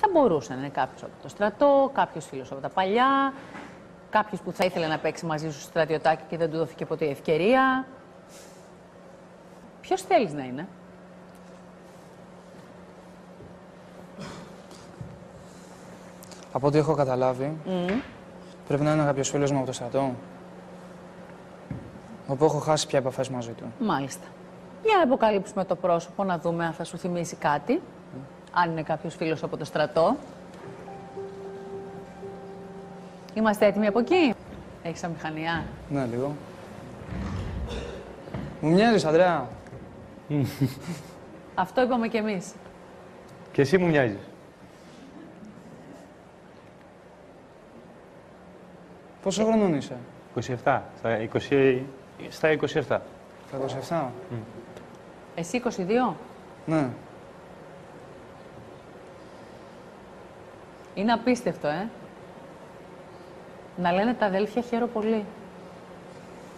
Θα μπορούσε να είναι κάποιος από το στρατό, κάποιος φίλος από τα παλιά, κάποιος που θα ήθελε να παίξει μαζί σου στο στρατιωτάκι και δεν του δόθηκε ποτέ η ευκαιρία. Ποιος θέλεις να είναι; Από ό,τι έχω καταλάβει, πρέπει να είναι κάποιος φίλος μου από το στρατό. Όπου έχω χάσει πια επαφές μαζί του. Μάλιστα. Για να αποκαλύψουμε το πρόσωπο, να δούμε αν θα σου θυμίσει κάτι. Αν είναι κάποιος φίλος από το στρατό. Είμαστε έτοιμοι από εκεί. Έχεις αμηχανία; Ναι, λίγο. Μου μοιάζεις, Αντρέα. Αυτό είπαμε κι εμείς. Και εσύ μου μοιάζεις. Πόσο χρονών είσαι, 27. Στα 20... Στα 27. Τα 27. Εσύ 22. Ναι. Είναι απίστευτο, ε. Να λένε τα αδέλφια χαίρο πολύ.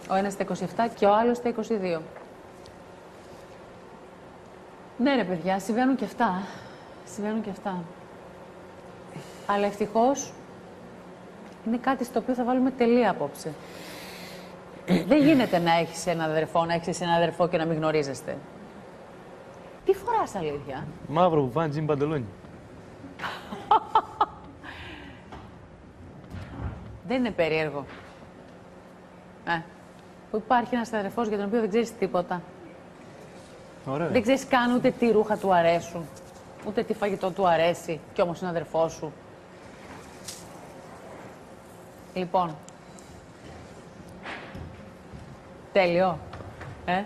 Ο ένας στα 27 και ο άλλος στα 22. Ναι ρε παιδιά, συμβαίνουν και αυτά. Συμβαίνουν και αυτά. Αλλά ευτυχώς είναι κάτι στο οποίο θα βάλουμε τελεία απόψε. Δεν γίνεται να έχεις έναν αδερφό, να έχεις έναν αδερφό και να μην γνωρίζεστε. Τι φοράς αλήθεια; Μαύρο που πάνε τζιν παντελόνι. Δεν είναι περίεργο. Ε, που υπάρχει ένας αδερφός για τον οποίο δεν ξέρεις τίποτα. Ωραία. Δεν ξέρεις καν ούτε τι ρούχα του αρέσουν, ούτε τι φαγητό του αρέσει, κι όμως είναι αδερφός σου. Λοιπόν. Τέλειο. Ε,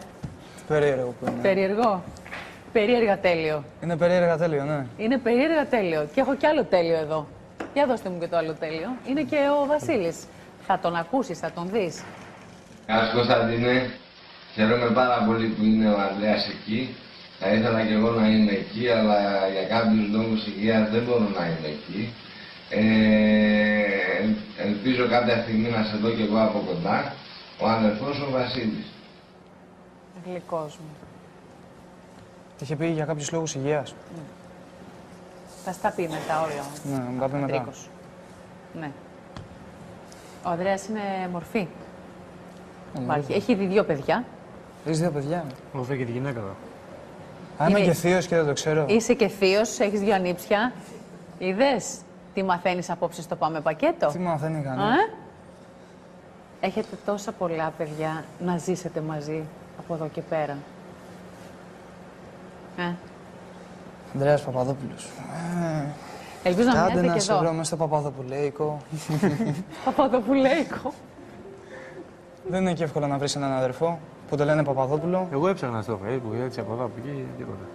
Περίεργο που είναι. περίεργο. Περίεργα τέλειο. Είναι περίεργα τέλειο, ναι. Είναι περίεργα τέλειο. Και έχω κι άλλο τέλειο εδώ. Για δώστε μου και το άλλο τέλειο. Είναι και ο Βασίλης. Θα τον ακούσεις, θα τον δεις. Γεια σου Κωνσταντίνε. Χαίρομαι πάρα πολύ που είναι ο Ανδρέας εκεί. Θα ήθελα και εγώ να είμαι εκεί, αλλά για κάποιους λόγους υγείας δεν μπορώ να είμαι εκεί. Ε, ελπίζω κάποια στιγμή να σε δω και εγώ από κοντά. Ο αδερφός ο Βασίλης. Γλυκός μου. Είχε πει για κάποιους λόγους υγείας. Θα στα πει μετά όλα. Ναι, μου τα πει μετά. Αντρίκος. Ναι. Ο Ανδρέας είναι μορφή. Υπάρχει. Έχει δει δύο παιδιά. Έχεις δύο παιδιά. Εγώ φέρει και τη γυναίκα εδώ. Αν είμαι Είναι- και θείος και δεν το ξέρω. Είσαι και θείος, έχεις δύο ανήψια. Είδες τι μαθαίνεις απόψε στο πάμε πακέτο; Τι μαθαίνει κανείς; Ε; Έχετε τόσα πολλά παιδιά να ζήσετε μαζί από εδώ και πέρα. Ε; Ανδρέας Παπαδόπουλος. Ελπίζω να Κάντε μοιάζετε να και σε βρω εδώ. μέσα στο Παπαδοπουλέικο. Παπαδοπουλέικο. δεν είναι και εύκολο να βρεις έναν αδερφό που το λένε Παπαδόπουλο. Εγώ έψαχνα στο facebook, έτσι από εδώ από εκεί, τίποτα.